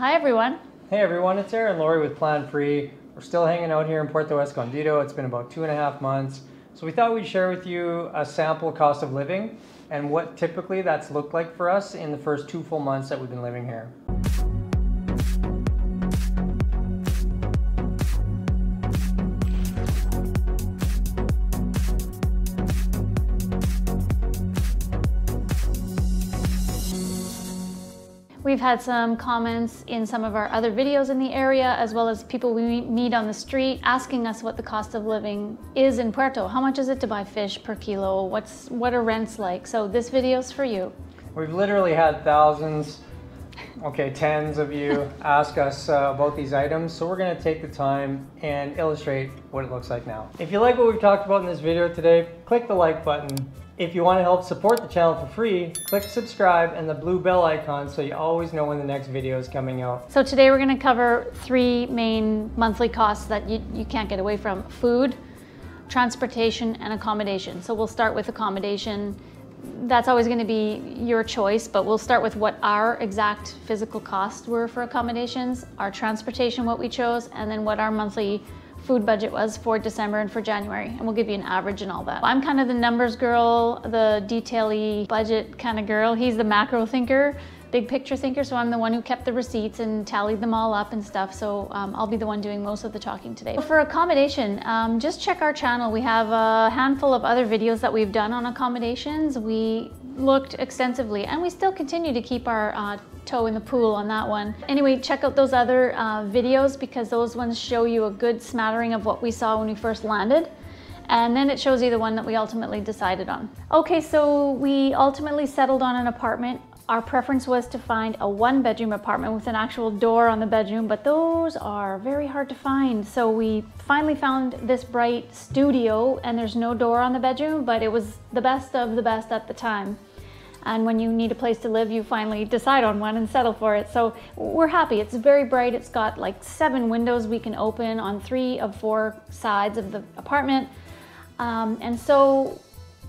Hi, everyone. Hey, everyone. It's Aaron Laurie with Plan Free. We're still hanging out here in Puerto Escondido. It's been about two and a half months. So we thought we'd share with you a sample cost of living and what typically that's looked like for us in the first two full months that we've been living here. We've had some comments in some of our other videos in the area, as well as people we meet on the street asking us what the cost of living is in Puerto. How much is it to buy fish per kilo? What's What are rents like? So this video's for you. We've literally had thousands, okay, tens of you ask us uh, about these items. So we're gonna take the time and illustrate what it looks like now. If you like what we've talked about in this video today, click the like button if you want to help support the channel for free, click subscribe and the blue bell icon so you always know when the next video is coming out. So today we're going to cover three main monthly costs that you, you can't get away from. Food, transportation, and accommodation. So we'll start with accommodation. That's always going to be your choice, but we'll start with what our exact physical costs were for accommodations, our transportation, what we chose, and then what our monthly food budget was for December and for January, and we'll give you an average and all that. I'm kind of the numbers girl, the detaily budget kind of girl. He's the macro thinker, big picture thinker, so I'm the one who kept the receipts and tallied them all up and stuff, so um, I'll be the one doing most of the talking today. For accommodation, um, just check our channel. We have a handful of other videos that we've done on accommodations. We looked extensively and we still continue to keep our uh, toe in the pool on that one. Anyway, check out those other uh, videos because those ones show you a good smattering of what we saw when we first landed. And then it shows you the one that we ultimately decided on. Okay, so we ultimately settled on an apartment. Our preference was to find a one bedroom apartment with an actual door on the bedroom, but those are very hard to find. So we finally found this bright studio and there's no door on the bedroom, but it was the best of the best at the time. And when you need a place to live, you finally decide on one and settle for it. So we're happy. It's very bright. It's got like seven windows we can open on three of four sides of the apartment. Um, and so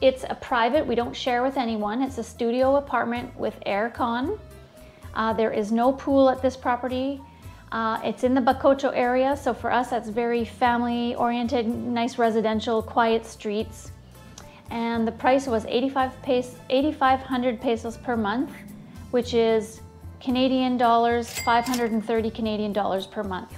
it's a private, we don't share with anyone. It's a studio apartment with air con. Uh, there is no pool at this property. Uh, it's in the Bacocho area, so for us that's very family oriented, nice residential, quiet streets and the price was 85 8,500 pesos per month, which is Canadian dollars, 530 Canadian dollars per month.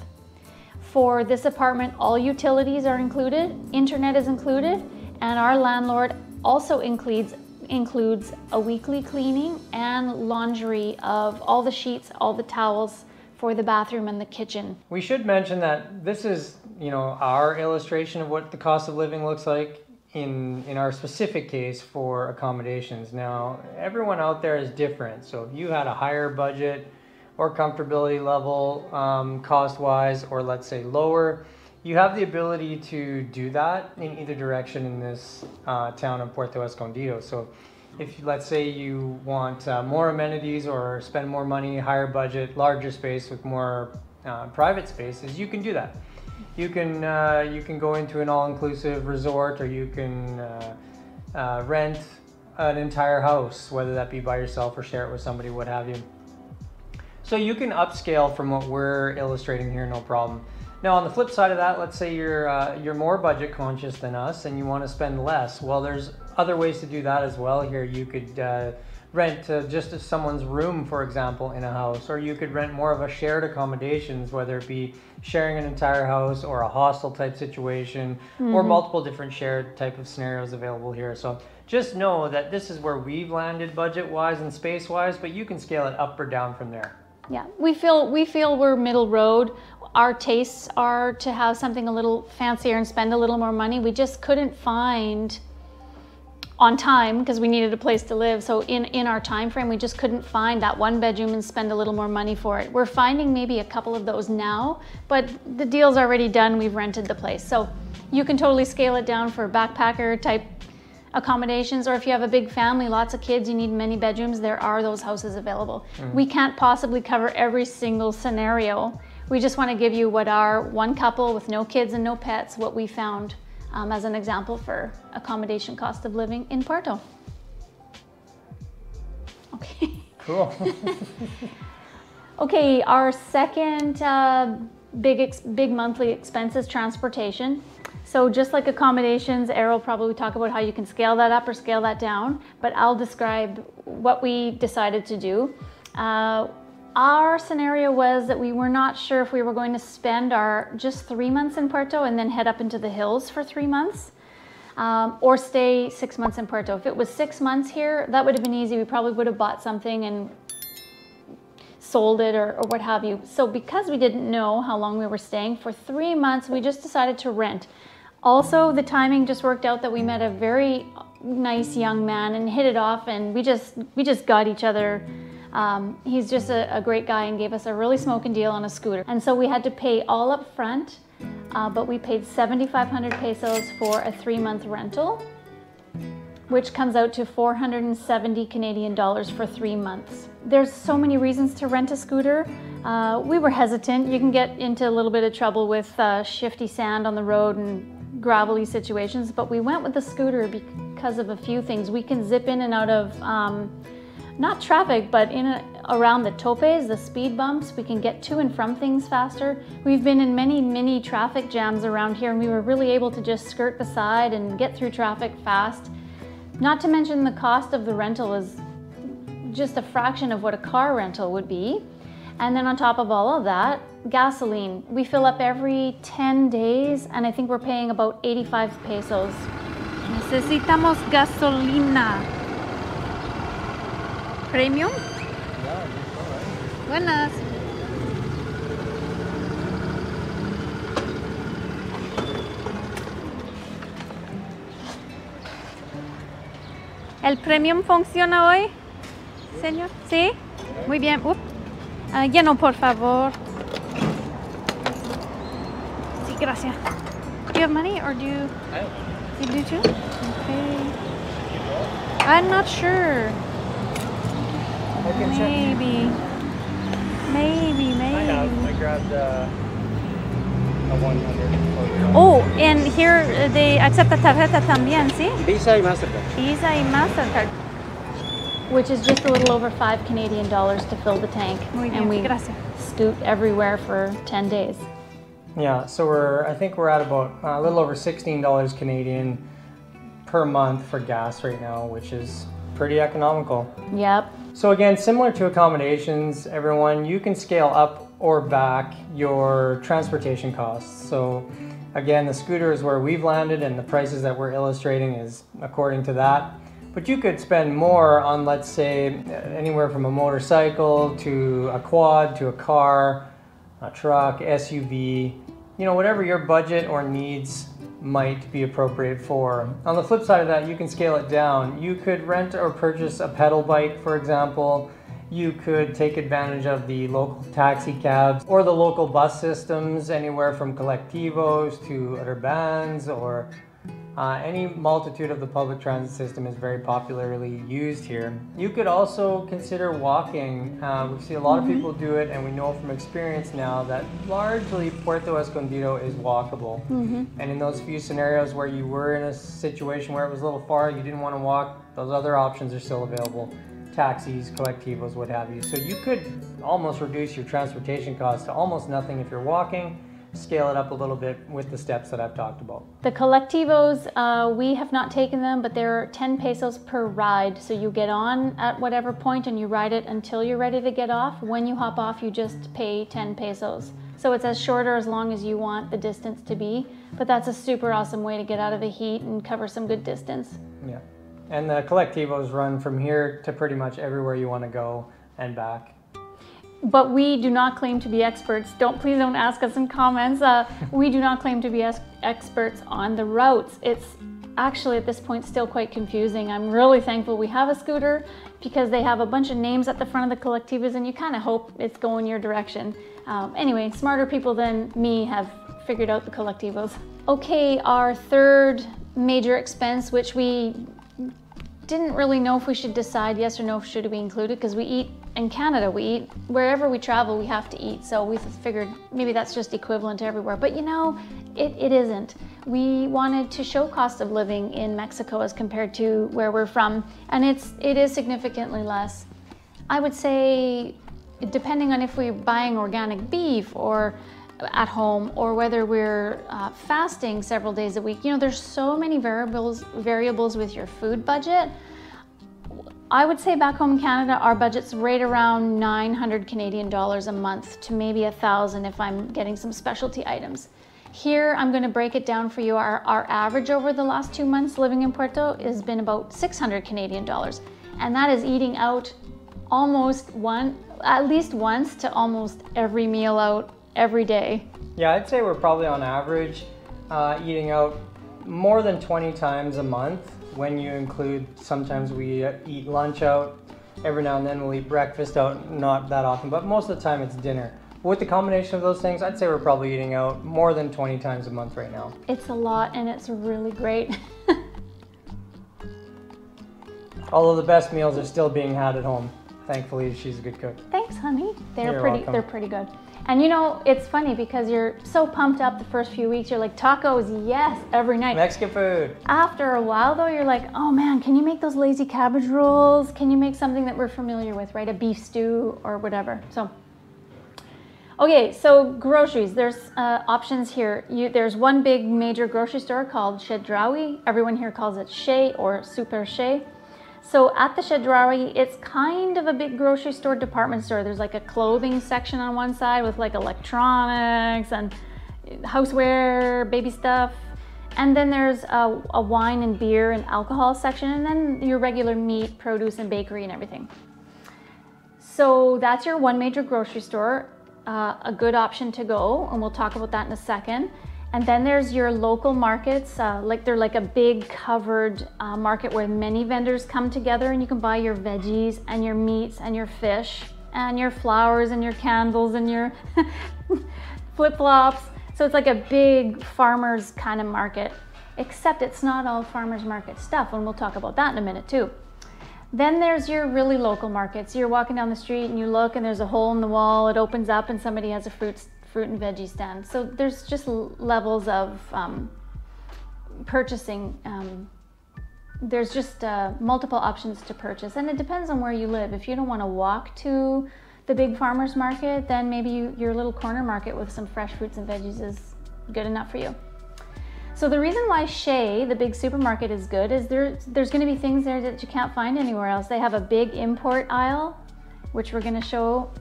For this apartment, all utilities are included, internet is included, and our landlord also includes includes a weekly cleaning and laundry of all the sheets, all the towels for the bathroom and the kitchen. We should mention that this is, you know, our illustration of what the cost of living looks like in in our specific case for accommodations. Now, everyone out there is different. So if you had a higher budget or comfortability level um, cost-wise, or let's say lower, you have the ability to do that in either direction in this uh, town of Puerto Escondido. So if let's say you want uh, more amenities or spend more money, higher budget, larger space with more uh, private spaces, you can do that. You can uh, you can go into an all-inclusive resort or you can uh, uh, rent an entire house whether that be by yourself or share it with somebody what have you. So you can upscale from what we're illustrating here no problem now on the flip side of that let's say you're uh, you're more budget conscious than us and you want to spend less well there's other ways to do that as well here you could uh, rent uh, just someone's room, for example, in a house, or you could rent more of a shared accommodations, whether it be sharing an entire house or a hostel type situation, mm-hmm. or multiple different shared type of scenarios available here. So just know that this is where we've landed budget wise and space wise, but you can scale it up or down from there. Yeah, we feel we feel we're middle road. Our tastes are to have something a little fancier and spend a little more money. We just couldn't find on time because we needed a place to live. So in, in our time frame, we just couldn't find that one bedroom and spend a little more money for it. We're finding maybe a couple of those now, but the deal's already done. We've rented the place. So you can totally scale it down for backpacker type accommodations, or if you have a big family, lots of kids, you need many bedrooms, there are those houses available. Mm. We can't possibly cover every single scenario. We just want to give you what our one couple with no kids and no pets, what we found um, as an example for accommodation cost of living in Puerto. Okay. Cool. Okay, our second uh, big ex- big monthly expense is transportation. So just like accommodations, Errol probably talk about how you can scale that up or scale that down, but I'll describe what we decided to do. Uh, our scenario was that we were not sure if we were going to spend our just three months in Puerto and then head up into the hills for three months. Um, or stay six months in Puerto. If it was six months here, that would have been easy. We probably would have bought something and sold it or, or what have you. So because we didn't know how long we were staying, for three months, we just decided to rent. Also, the timing just worked out that we met a very nice young man and hit it off, and we just we just got each other. Um, he's just a, a, great guy and gave us a really smoking deal on a scooter. And so we had to pay all up front, uh, but we paid 7,500 pesos for a three-month rental, which comes out to 470 Canadian dollars for three months. There's so many reasons to rent a scooter. Uh, we were hesitant. You can get into a little bit of trouble with uh, shifty sand on the road and gravelly situations, but we went with the scooter because of a few things. We can zip in and out of um, not traffic, but in a, around the topes, the speed bumps. We can get to and from things faster. We've been in many mini traffic jams around here, and we were really able to just skirt the side and get through traffic fast. Not to mention the cost of the rental is just a fraction of what a car rental would be. And then on top of all of that, gasoline. We fill up every 10 days and I think we're paying about 85 pesos. Necesitamos gasolina. Premium? Buenas. ¿El premium funciona hoy, señor? ¿Sí? Muy bien. Uh. Uh, lleno, por favor. Sí, gracias. Do you have money or do you? I You do too? Okay. I'm not sure. I can check. Maybe. Maybe, maybe. I have. I grabbed uh, a 100. Oh, and here uh, they accept the tarjeta también, ¿sí? Visa y Mastercard. Visa y Mastercard. Which is just a little over five Canadian dollars to fill the tank. Muy bien, and we gracias. scoot everywhere for 10 days. Yeah, so we're I think we're at about uh, a little over sixteen dollars Canadian per month for gas right now, which is pretty economical. Yep. So again, similar to accommodations, everyone, you can scale up or back your transportation costs. So again, the scooter is where we've landed and the prices that we're illustrating is according to that. But you could spend more on, let's say, anywhere from a motorcycle to a quad to a car, a truck, SUV, you know, whatever your budget or needs might be appropriate for. On the flip side of that, you can scale it down. You could rent or purchase a pedal bike, for example. You could take advantage of the local taxi cabs or the local bus systems, anywhere from colectivos to other bands or uh, any multitude of the public transit system is very popularly used here. You could also consider walking. Uh, we see a lot of people do it, and we know from experience now that largely Puerto Escondido is walkable. And in those few scenarios where you were in a situation where it was a little far, you didn't want to walk, those other options are still available. Taxis, colectivos, what have you. So you could almost reduce your transportation costs to almost nothing if you're walking scale it up a little bit with the steps that I've talked about. The colectivos, uh, we have not taken them, but they're 10 pesos per ride. So you get on at whatever point and you ride it until you're ready to get off. When you hop off, you just pay 10 pesos. So it's as short or as long as you want the distance to be. But that's a super awesome way to get out of the heat and cover some good distance. Yeah. And the colectivos run from here to pretty much everywhere you want to go and back. But we do not claim to be experts. Don't please don't ask us in comments. Uh, we do not claim to be experts on the routes. It's actually at this point still quite confusing. I'm really thankful we have a scooter because they have a bunch of names at the front of the colectivos and you kind of hope it's going your direction. Um, anyway, smarter people than me have figured out the colectivos. Okay, our third major expense, which we didn't really know if we should decide yes or no should we include it because we eat in Canada we eat wherever we travel we have to eat. So we figured maybe that's just equivalent everywhere. But you know it, it isn't. We wanted to show cost of living in Mexico as compared to where we're from and it's it is significantly less. I would say depending on if we're buying organic beef or at home or whether we're uh, fasting several days a week, you know, there's so many variables variables with your food budget. I would say back home in Canada, our budget's right around 900 Canadian dollars a month to maybe a thousand if I'm getting some specialty items. Here, I'm gonna break it down for you. Our, our average over the last two months living in Puerto has been about 600 Canadian dollars. And that is eating out almost one, at least once to almost every meal out every day. Yeah, I'd say we're probably on average uh, eating out more than 20 times a month when you include sometimes we uh, eat lunch out. Every now and then we'll eat breakfast out, not that often, but most of the time it's dinner. With the combination of those things, I'd say we're probably eating out more than 20 times a month right now. It's a lot and it's really great. Although the best meals are still being had at home. Thankfully, she's a good cook. Thanks, honey. They're You're pretty welcome. they're pretty good. And you know, it's funny because you're so pumped up the first few weeks. You're like tacos, yes, every night. Mexican food. After a while though, you're like, "Oh man, can you make those lazy cabbage rolls? Can you make something that we're familiar with, right? A beef stew or whatever." So Okay, so groceries. There's uh, options here. You, there's one big major grocery store called Chedraui. Everyone here calls it Chez or Super Chez. So at the Chedraui, it's kind of a big grocery store department store. There's like a clothing section on one side with like electronics and houseware, baby stuff. And then there's a, a wine and beer and alcohol section, and then your regular meat, produce, and bakery and everything. So that's your one major grocery store, uh, a good option to go, and we'll talk about that in a second. And then there's your local markets, uh, like they're like a big covered uh, market where many vendors come together and you can buy your veggies and your meats and your fish and your flowers and your candles and your flip flops. So it's like a big farmer's kind of market, except it's not all farmer's market stuff, and we'll talk about that in a minute too. Then there's your really local markets. You're walking down the street and you look and there's a hole in the wall, it opens up and somebody has a fruit, fruit and veggie stand. So there's just levels of um, purchasing. Um, there's just uh, multiple options to purchase and it depends on where you live. If you don't want to walk to the big farmer's market, then maybe you, your little corner market with some fresh fruits and veggies is good enough for you. So the reason why Chez, the big supermarket, is good is there, there's going to be things there that you can't find anywhere else. They have a big import aisle, which we're going to show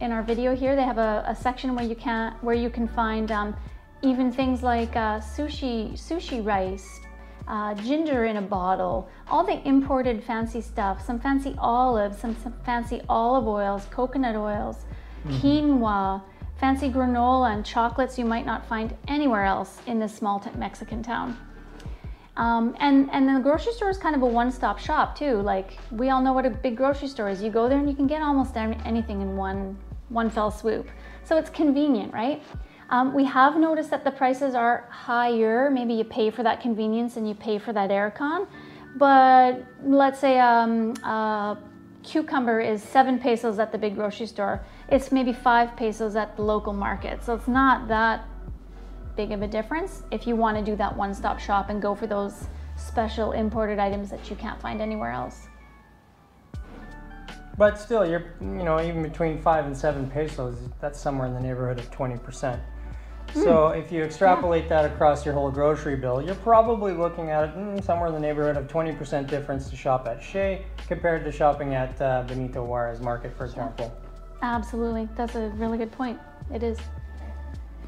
in our video here. They have a, a section where you can where you can find um, even things like uh, sushi sushi rice, uh, ginger in a bottle, all the imported fancy stuff, some fancy olives, some, some fancy olive oils, coconut oils, quinoa fancy granola and chocolates you might not find anywhere else in this small t- Mexican town. Um, and and the grocery store is kind of a one-stop shop too. Like we all know what a big grocery store is. You go there and you can get almost any- anything in one one fell swoop. So it's convenient, right? Um, we have noticed that the prices are higher. Maybe you pay for that convenience and you pay for that aircon. But let's say um, a cucumber is seven pesos at the big grocery store. It's maybe five pesos at the local market. So it's not that big of a difference if you want to do that one stop shop and go for those special imported items that you can't find anywhere else. But still, you're, you know, even between five and seven pesos, that's somewhere in the neighborhood of 20%. So if you extrapolate that across your whole grocery bill, you're probably looking at mm, somewhere in the neighborhood of 20% difference to shop at Chez compared to shopping at uh, Benito Juarez Market, for example. Absolutely. That's a really good point. It is.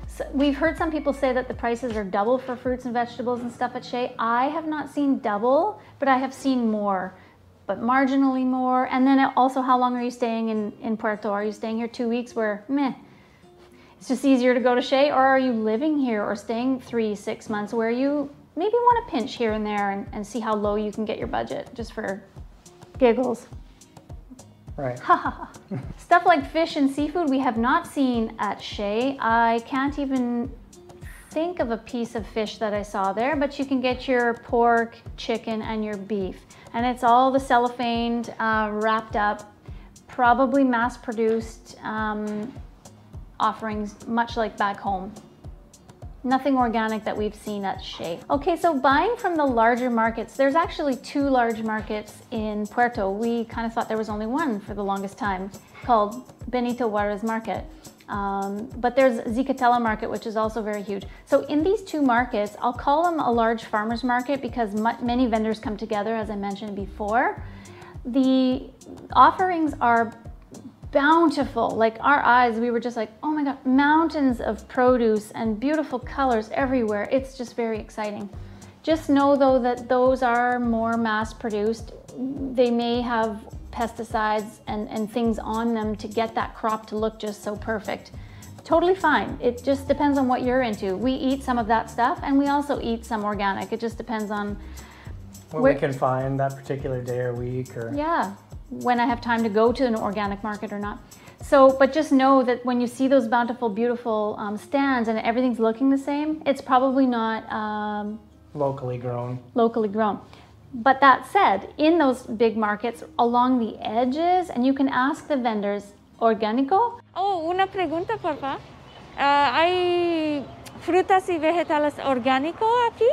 So we've heard some people say that the prices are double for fruits and vegetables and stuff at Chez. I have not seen double, but I have seen more, but marginally more. And then also, how long are you staying in, in Puerto? Are you staying here two weeks where, meh, it's just easier to go to Chez? Or are you living here or staying three, six months where you maybe want to pinch here and there and, and see how low you can get your budget just for giggles? Right. Stuff like fish and seafood we have not seen at Chez. I can't even think of a piece of fish that I saw there, but you can get your pork, chicken, and your beef. And it's all the cellophane uh, wrapped up, probably mass produced um, offerings, much like back home. Nothing organic that we've seen at Chez. Okay, so buying from the larger markets, there's actually two large markets in Puerto. We kind of thought there was only one for the longest time, called Benito Juarez Market. Um, but there's Zicatela Market, which is also very huge. So in these two markets, I'll call them a large farmers market because many vendors come together, as I mentioned before. The offerings are bountiful. Like our eyes, we were just like, oh my God, mountains of produce and beautiful colors everywhere. It's just very exciting. Just know though that those are more mass produced. They may have pesticides and, and things on them to get that crop to look just so perfect. Totally fine. It just depends on what you're into. We eat some of that stuff and we also eat some organic. It just depends on what where, we can find that particular day or week or yeah when i have time to go to an organic market or not so but just know that when you see those bountiful beautiful um, stands and everything's looking the same it's probably not um, locally grown locally grown but that said in those big markets along the edges and you can ask the vendors orgánico oh una pregunta por favor uh, hay frutas y vegetales orgánicos aquí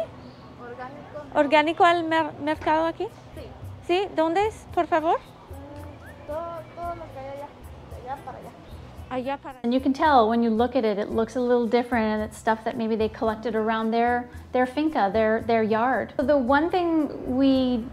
¿Orgánico? ¿Orgánico al mer mercado aquí? Sí. ¿Sí? ¿Dónde es, por favor? And you can tell when you look at it, it looks a little different and it's stuff that maybe they collected around their, their finca, their, their yard. So the one thing we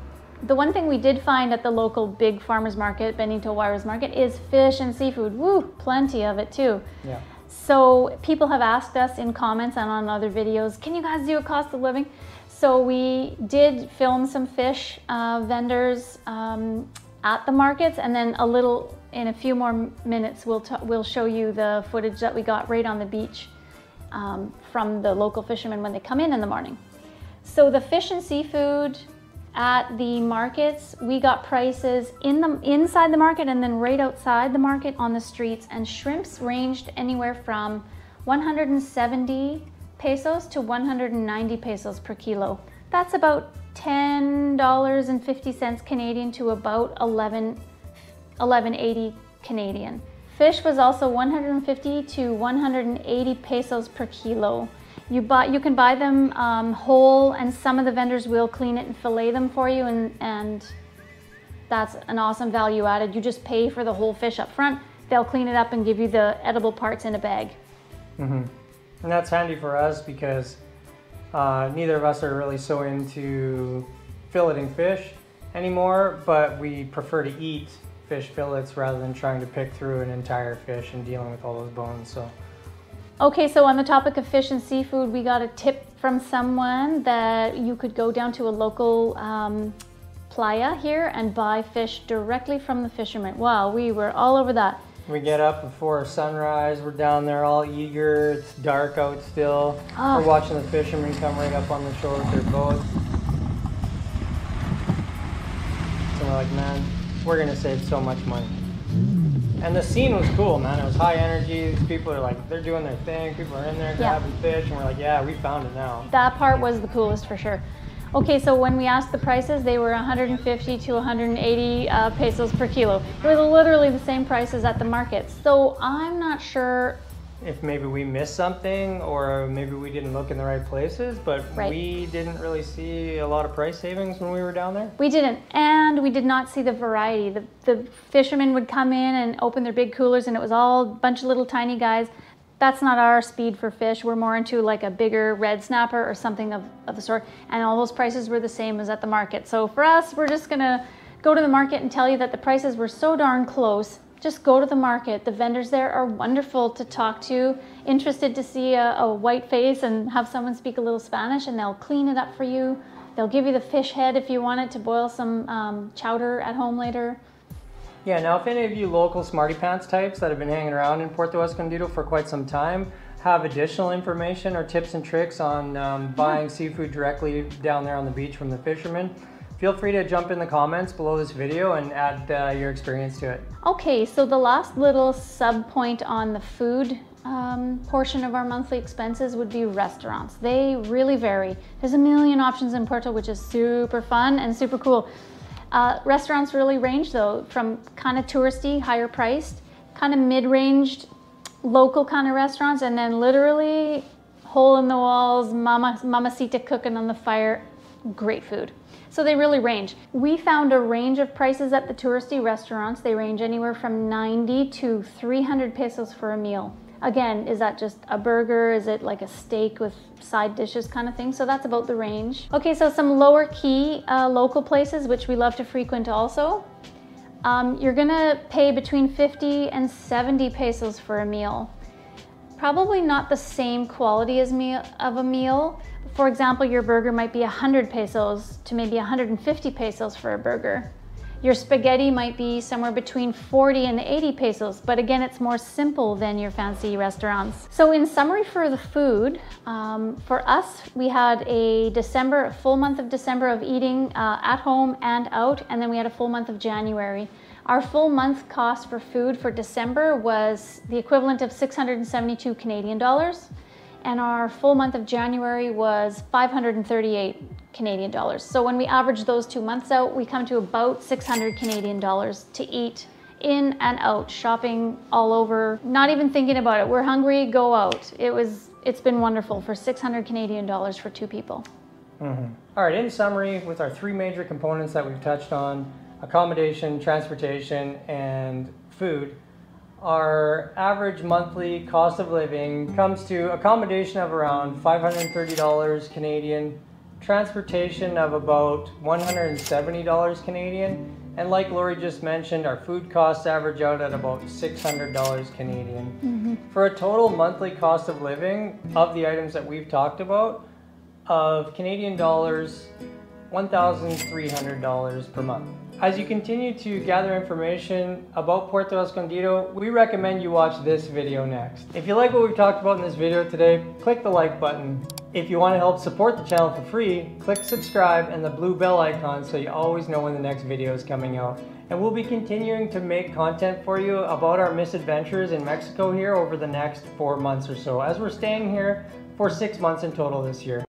the one thing we did find at the local big farmers market, Benito Juarez Market, is fish and seafood. Woo, plenty of it too. Yeah. So people have asked us in comments and on other videos, can you guys do a cost of living? So we did film some fish uh, vendors um, at the markets and then a little, in a few more minutes, we'll, we'll show you the footage that we got right on the beach um, from the local fishermen when they come in in the morning. So the fish and seafood at the markets, we got prices in the inside the market and then right outside the market on the streets and shrimps ranged anywhere from 170 pesos to 190 pesos per kilo. That's about $10.50 Canadian to about 11 11.80 Canadian. Fish was also 150 to 180 pesos per kilo. You buy, you can buy them um, whole, and some of the vendors will clean it and fillet them for you, and and that's an awesome value added. You just pay for the whole fish up front. They'll clean it up and give you the edible parts in a bag. Mm -hmm. And that's handy for us because uh, neither of us are really so into filleting fish anymore, but we prefer to eat fish fillets rather than trying to pick through an entire fish and dealing with all those bones. So. Okay, so on the topic of fish and seafood, we got a tip from someone that you could go down to a local um, playa here and buy fish directly from the fishermen. Wow, we were all over that. We get up before sunrise. We're down there all eager. It's dark out still. Oh. We're watching the fishermen come right up on the shore with their boats. So we're like, man, we're gonna save so much money. And the scene was cool, man. It was high energy. These people are like, they're doing their thing. People are in there grabbing yeah. fish, and we're like, yeah, we found it now. That part was the coolest for sure. Okay, so when we asked the prices, they were 150 to 180 uh, pesos per kilo. It was literally the same prices at the market. So I'm not sure if maybe we missed something or maybe we didn't look in the right places, but right. we didn't really see a lot of price savings when we were down there. We didn't, and we did not see the variety. The, the fishermen would come in and open their big coolers, and it was all a bunch of little tiny guys that's not our speed for fish. We're more into like a bigger red snapper or something of, of the sort. And all those prices were the same as at the market. So for us, we're just gonna go to the market and tell you that the prices were so darn close. Just go to the market. The vendors there are wonderful to talk to, interested to see a, a white face and have someone speak a little Spanish and they'll clean it up for you. They'll give you the fish head if you want it to boil some um, chowder at home later. Yeah, now if any of you local Smarty Pants types that have been hanging around in Puerto Escondido for quite some time have additional information or tips and tricks on um, buying seafood directly down there on the beach from the fishermen, feel free to jump in the comments below this video and add uh, your experience to it. Okay, so the last little sub point on the food um, portion of our monthly expenses would be restaurants. They really vary. There's a million options in Puerto, which is super fun and super cool. Uh, restaurants really range though, from kind of touristy, higher priced, kind of mid-ranged, local kind of restaurants, and then literally hole in the walls, mama, mamacita cooking on the fire, great food. So they really range. We found a range of prices at the touristy restaurants. They range anywhere from 90 to 300 pesos for a meal. Again, is that just a burger? Is it like a steak with side dishes kind of thing? So that's about the range. Okay, so some lower key uh, local places, which we love to frequent also. Um, you're gonna pay between 50 and 70 pesos for a meal. Probably not the same quality as meal, of a meal. For example, your burger might be 100 pesos to maybe 150 pesos for a burger. Your spaghetti might be somewhere between 40 and 80 pesos, but again, it's more simple than your fancy restaurants. So in summary for the food, um, for us, we had a December, a full month of December of eating uh, at home and out, and then we had a full month of January. Our full month cost for food for December was the equivalent of 672 Canadian dollars, and our full month of January was 538 Canadian dollars. So when we average those two months out, we come to about 600 Canadian dollars to eat in and out, shopping all over, not even thinking about it. We're hungry, go out. It was, it's been wonderful for 600 Canadian dollars for two people. Mm-hmm. All right, in summary, with our three major components that we've touched on accommodation, transportation, and food our average monthly cost of living comes to accommodation of around $530 Canadian, transportation of about $170 Canadian, and like Lori just mentioned, our food costs average out at about $600 Canadian. Mm-hmm. For a total monthly cost of living of the items that we've talked about of Canadian dollars, $1,300 per month. As you continue to gather information about Puerto Escondido, we recommend you watch this video next. If you like what we've talked about in this video today, click the like button. If you want to help support the channel for free, click subscribe and the blue bell icon so you always know when the next video is coming out. And we'll be continuing to make content for you about our misadventures in Mexico here over the next four months or so, as we're staying here for six months in total this year.